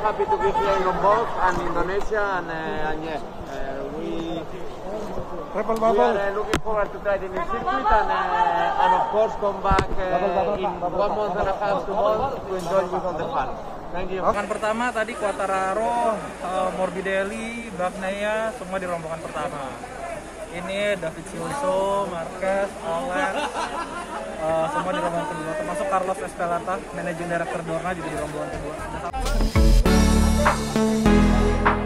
happy to be here in Lombok and Indonesia, and, uh, and yeah, uh, we we are uh, looking forward to try the new circuit and, uh, and of course come back uh, in one month and a half, two months to enjoy with all the fans. Thank you. Rombongan pertama tadi Quattararo, uh, Morbidelli, Bagnaia semua di rombongan pertama. Ini David Silso, Marquez, Alex, uh, semua di rombongan kedua. Termasuk Carlos Estelata, manajer director Dorna juga di rombongan kedua. えっ?